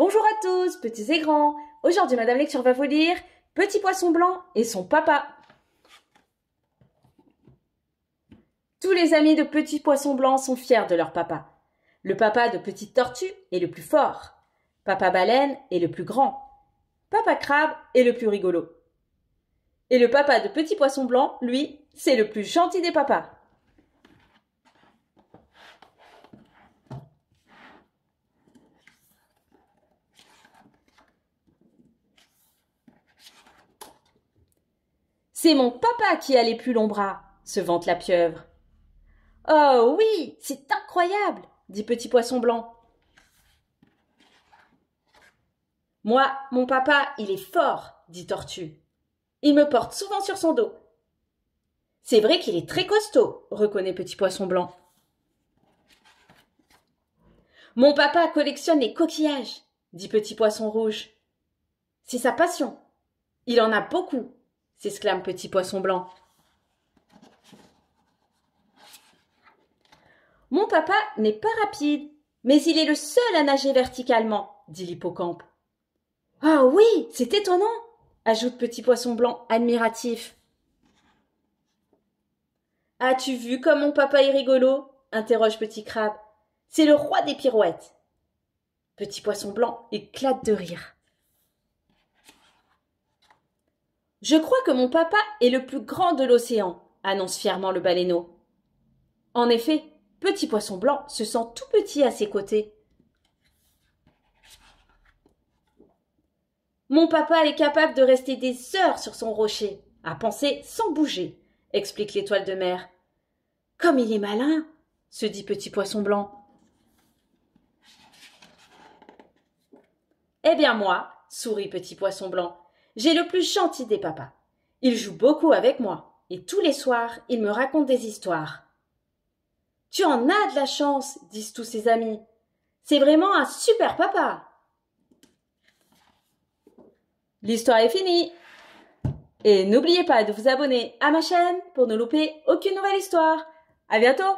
Bonjour à tous, petits et grands. Aujourd'hui, Madame Lecture va vous lire Petit poisson blanc et son papa. Tous les amis de Petit poisson blanc sont fiers de leur papa. Le papa de Petite tortue est le plus fort. Papa baleine est le plus grand. Papa crabe est le plus rigolo. Et le papa de Petit poisson blanc, lui, c'est le plus gentil des papas. C'est mon papa qui a les plus longs bras, se vante la pieuvre. Oh oui, c'est incroyable, dit Petit Poisson Blanc. Moi, mon papa, il est fort, dit Tortue. Il me porte souvent sur son dos. C'est vrai qu'il est très costaud, reconnaît Petit Poisson Blanc. Mon papa collectionne les coquillages, dit Petit Poisson Rouge. C'est sa passion. Il en a beaucoup, s'exclame Petit Poisson Blanc. Mon papa n'est pas rapide, mais il est le seul à nager verticalement, dit l'hippocampe. Ah oui, c'est étonnant, ajoute Petit Poisson Blanc admiratif. As-tu vu comme mon papa est rigolo? interroge Petit Crabe. C'est le roi des pirouettes. Petit Poisson Blanc éclate de rire. Je crois que mon papa est le plus grand de l'océan, annonce fièrement le baleineau. En effet, Petit Poisson Blanc se sent tout petit à ses côtés. Mon papa est capable de rester des heures sur son rocher, à penser sans bouger, explique l'étoile de mer. Comme il est malin, se dit Petit Poisson Blanc. Eh bien moi, sourit Petit Poisson Blanc, j'ai le plus gentil des papas. Il joue beaucoup avec moi, et tous les soirs, il me raconte des histoires. Tu en as de la chance, disent tous ses amis. C'est vraiment un super papa. L'histoire est finie. Et n'oubliez pas de vous abonner à ma chaîne pour ne louper aucune nouvelle histoire. À bientôt!